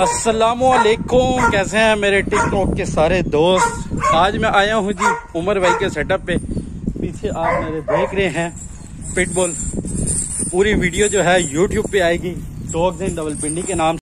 असलकुम कैसे हैं मेरे टिकटॉक के सारे दोस्त? आज मैं आया हूँ जी उमर भाई के सेटअप पे। पीछे आप मेरे देख रहे हैं पिटबॉल पूरी वीडियो जो है यूट्यूब पे आएगी। डॉग्स इन डबल पिंडी के नाम